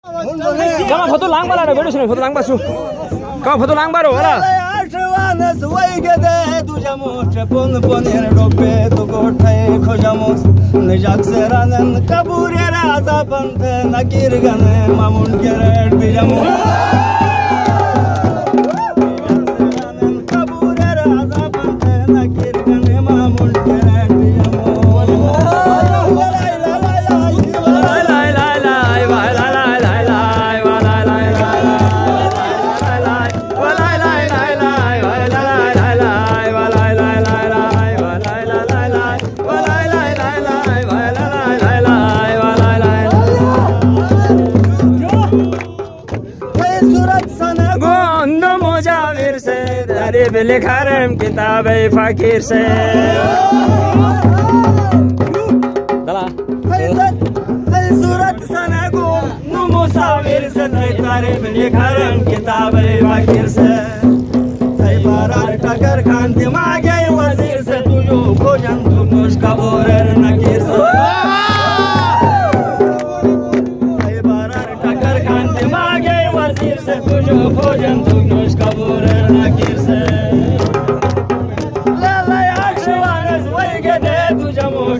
Kamu foto lang bala na bedo sini foto lang basu. Kamu foto lang baro ala. কাবুরের আজা পন্থ নাকির গানে Mamun carrot বিজামুন Mujawir से गरीब लिखारम किताब फकीर से दला सूरत सनगो नु मुसाविर से तै तारे बने खरम किताब फकीर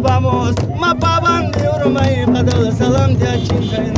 vamos, ma baban diyorum ay kadal salam diye çinkayna parayo.